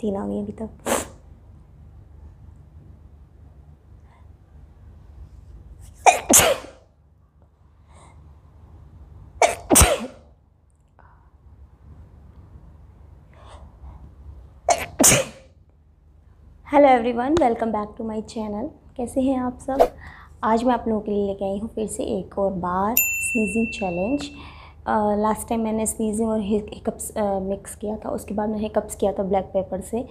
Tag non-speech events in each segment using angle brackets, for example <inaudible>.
तीन आ गई अभी तक। Hello everyone welcome back to my channel कैसे हैं आप सब? आज मैं आप लोगों के लिए लेके आई हूँ फिर से एक और बार स्नीजिंग चैलेंज लास्ट टाइम मैंने स्नीजिंग और हिकअप्स मिक्स किया था उसके बाद मैंने हिकअप्स किया था ब्लैक पेपर से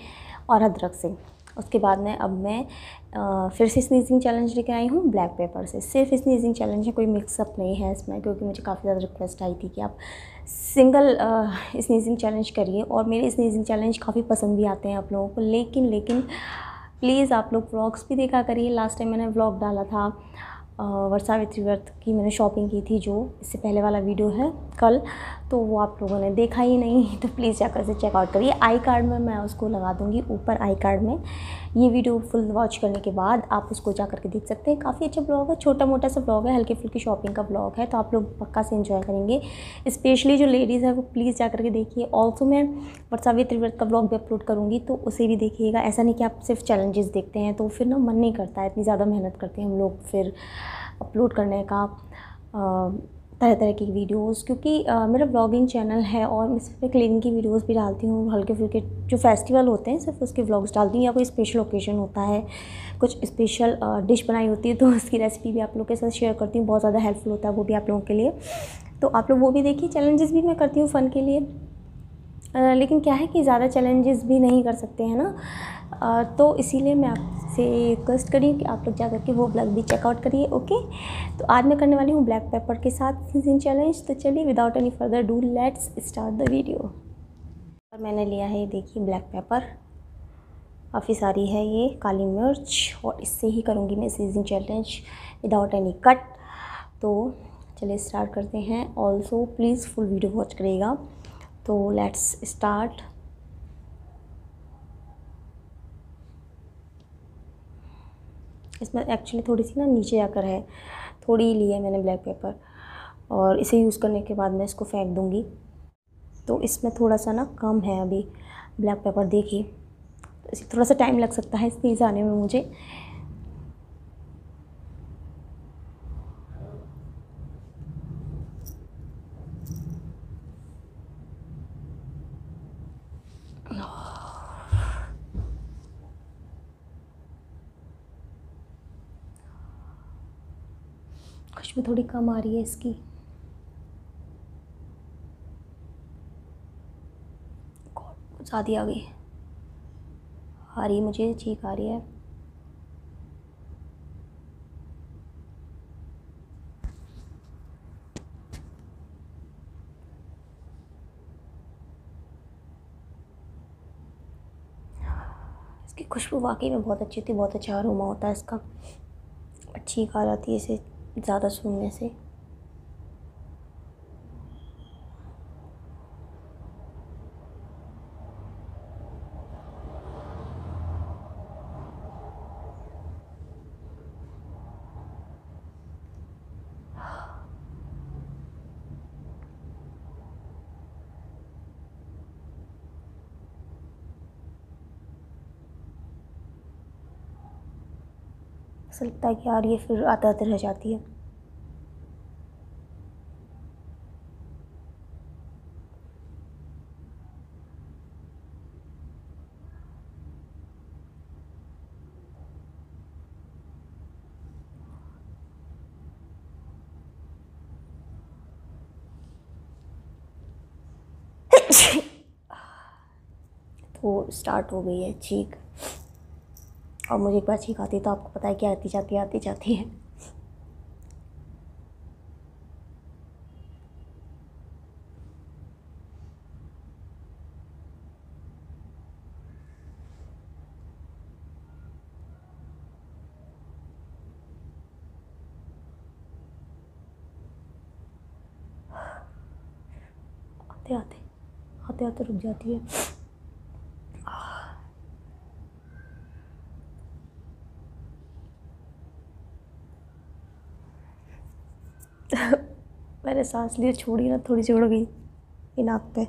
और अदरक से। उसके बाद में अब मैं आ, फिर से स्नीजिंग चैलेंज लेकर आई हूँ ब्लैक पेपर से। सिर्फ़ स्नीजिंग चैलेंज है कोई मिक्सअप नहीं है इसमें क्योंकि मुझे काफ़ी ज़्यादा रिक्वेस्ट आई थी कि आप सिंगल स्नीजिंग चैलेंज करिए और मेरे स्नीजिंग चैलेंज काफ़ी पसंद भी आते हैं आप लोगों को। लेकिन लेकिन प्लीज़ आप लोग व्लॉग्स भी देखा करिए। लास्ट टाइम मैंने व्लॉग डाला था वर्षावित्री व्रत की मैंने शॉपिंग की थी जो इससे पहले वाला वीडियो है कल। तो वो आप लोगों ने देखा ही नहीं <laughs> तो प्लीज़ जाकर से चेकआउट करिए। आई कार्ड में मैं उसको लगा दूँगी, ऊपर आई कार्ड में। ये वीडियो फुल वॉच करने के बाद आप उसको जा करके देख सकते हैं। काफ़ी अच्छा ब्लॉग है छोटा मोटा सा ब्लॉग है हल्की फुल्की शॉपिंग का ब्लॉग है तो आप लोग पक्का से इन्जॉय करेंगे। स्पेशली जो लेडीज़ है, वो प्लीज़ जा करके देखिए। ऑल्सो मैं वर्षावित्री व्रत का ब्लॉग भी अपलोड करूँगी तो उसे भी देखिएगा। ऐसा नहीं कि आप सिर्फ़ चैलेंजेस देखते हैं तो फिर ना मन नहीं करता है, इतनी ज़्यादा मेहनत करते हैं हम लोग फिर अपलोड करने का। तरह तरह की वीडियोस क्योंकि आ, मेरा ब्लॉगिंग चैनल है और मैं पर क्लीनिंग की वीडियोस भी डालती हूँ हल्के फुल्के जो फेस्टिवल होते हैं सिर्फ़ उसके व्लॉग्स डालती हूँ या कोई स्पेशल ओकेजन होता है कुछ स्पेशल डिश बनाई होती है तो उसकी रेसिपी भी आप लोग के साथ शेयर करती हूँ बहुत ज़्यादा हेल्पफुल होता है वो भी आप लोगों के लिए। तो आप लोग वो भी देखिए चैलेंजेस भी मैं करती हूँ फ़न के लिए। आ, लेकिन क्या है कि ज़्यादा चैलेंजेस भी नहीं कर सकते हैं ना? तो इसीलिए मैं आपसे रिक्वेस्ट करी कि आप लोग जा करके वो ब्लॉग भी चेकआउट करिए ओके तो आज मैं करने वाली हूँ ब्लैक पेपर के साथ सीज़न चैलेंज तो चलिए without any further do let's start the video और मैंने लिया है, देखिए ब्लैक पेपर काफ़ी सारी है ये, काली मिर्च, और इससे ही करूँगी मैं season challenge without any cut तो चलिए स्टार्ट करते हैं। Also please full video watch करिएगा। तो लेट्स स्टार्ट इसमें एक्चुअली थोड़ी सी ना नीचे आकर है, थोड़ी ही ली है मैंने ब्लैक पेपर और इसे यूज़ करने के बाद मैं इसको फेंक दूँगी। तो इसमें थोड़ा सा ना कम है अभी ब्लैक पेपर देखिए। तो थोड़ा सा टाइम लग सकता है इस चीज़ आने में मुझे। खुशबू थोड़ी कम आ रही है इसकी। ज़्यादा आ गई आ रही मुझे ठीक आ रही है। इसकी खुशबू वाकई में बहुत अच्छी थी बहुत अच्छा अरोमा होता है इसका। अच्छी खा जाती है इसे। ज़्यादा सूंघने से। ऐसा लगता है कि यार ये फिर आते आते रह जाती है। <laughs> तो स्टार्ट हो गई है चीख। और मुझे एक बार चीख आती तो आपको पता है कि आती जाती आती जाती है। आते आते आते आते रुक जाती है। मैंने सांस लिए छोड़ी ना, थोड़ी सी गई नाक पे।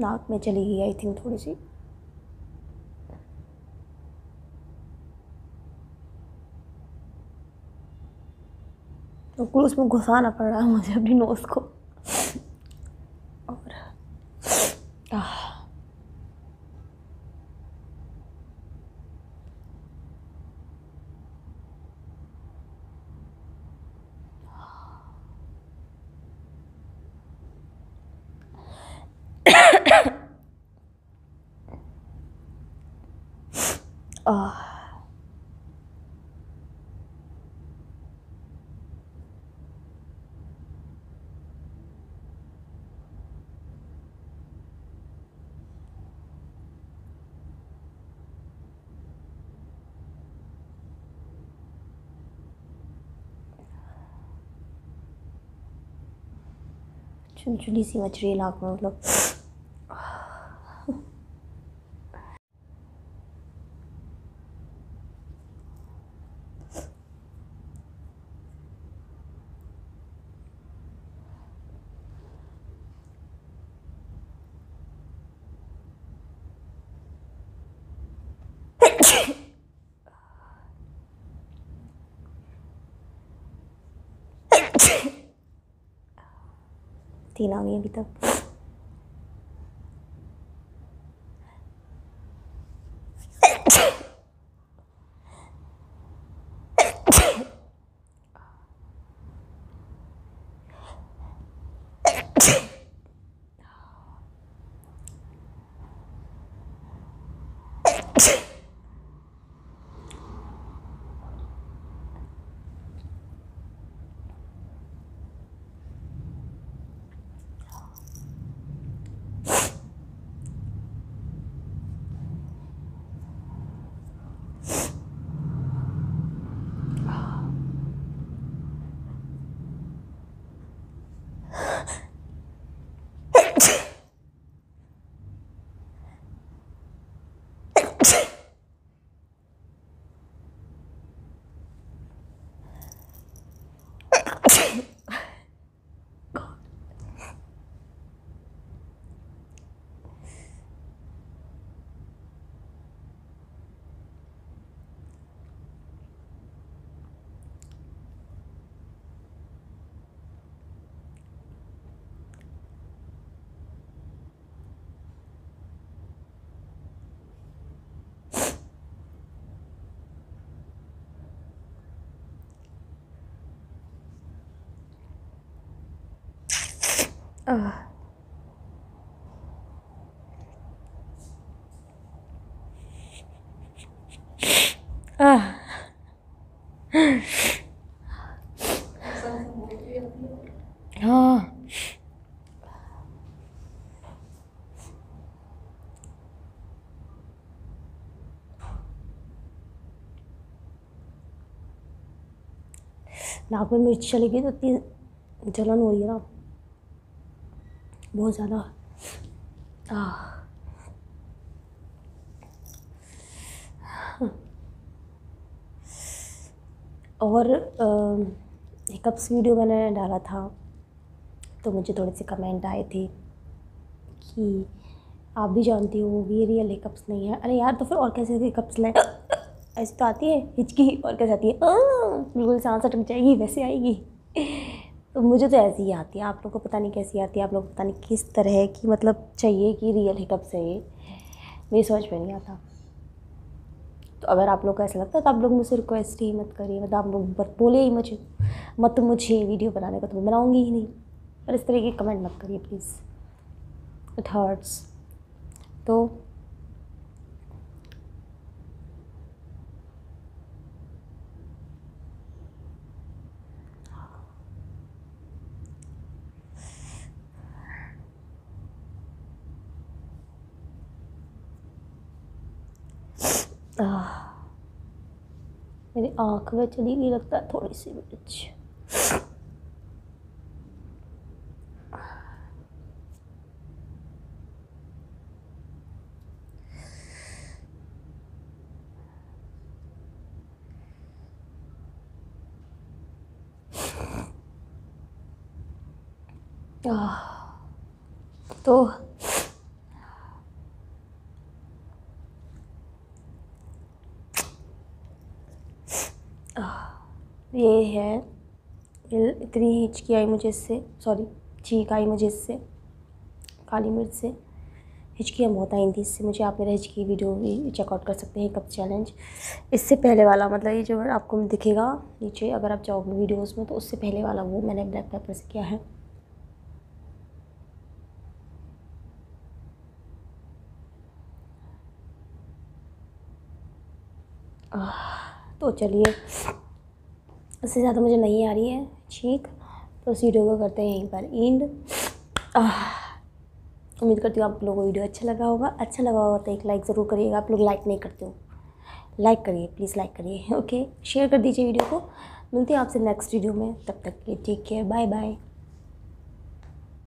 नाक में चली गई आई थिंक थोड़ी सी। तो उसमें घुसाना पड़ रहा है मुझे अपनी नोज़ को और आह Ah. चुनचुनी सी मच रही है नाक में मतलब। <laughs> तीन आ गई अभी तक हाँ नाक में मिर्च चली गई तो इतनी जलन हो रही है ना बहुत ज़्यादा। और हिकअप्स वीडियो मैंने डाला था तो मुझे थोड़े से कमेंट आए थे कि आप भी जानती हो, ये रियल हिकअप्स नहीं है। अरे यार तो फिर और कैसे हिकअप्स लें ऐसी तो आती है, हिचकी, और कैसे आती है? बिल्कुल सांस अटक जाएगी, वैसे आएगी। तो मुझे तो ऐसी ही आती है। आप लोग को पता नहीं कैसी आती है। आप लोग को पता नहीं किस तरह की मतलब चाहिए कि रियल हिकअप से ये। मेरी समझ में नहीं आता। तो अगर आप लोग को ऐसा लगता है तो आप लोग मुझसे रिक्वेस्ट ही मत करिए। मतलब आप लोग बोले ही मुझे मत मुझे वीडियो बनाने का। तो मैं बनाऊँगी ही नहीं। पर इस तरह की कमेंट मत करिए प्लीज़ इट हर्ट्स तो मेरी आँख में चली गई लगता है थोड़ी सी मिर्च तो ये है इतनी हिचकी आई मुझे इससे सॉरी चीख आई मुझे इससे, काली मिर्च से। हिचकियाँ बहुत आई थी इससे, मुझे आप मेरा हिचकी वीडियो भी चेकआउट कर सकते हैं कप चैलेंज इससे पहले वाला मतलब ये जो आपको दिखेगा नीचे, अगर आप जाओगे वीडियोस में तो उससे पहले वाला वो मैंने ब्लैक पेपर से किया है। तो चलिए। इससे ज़्यादा मुझे नहीं आ रही है ठीक तो उस वीडियो को करते हैं यहीं पर इंड उम्मीद करती हूँ आप लोगों को वीडियो अच्छा लगा होगा। अच्छा लगा होगा तो एक लाइक ज़रूर करिएगा। आप लोग लाइक नहीं करते हो लाइक करिए प्लीज़ लाइक करिए ओके शेयर कर दीजिए वीडियो को। मिलती हूँ आपसे नेक्स्ट वीडियो में। तब तक के टेक केयर बाय बाय